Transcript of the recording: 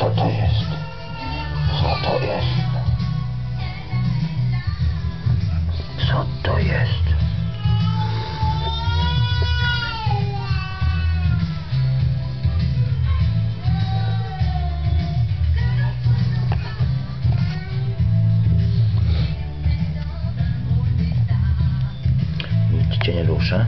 Co to jest? Co to jest? Co to jest? Nic cię nie ruszę.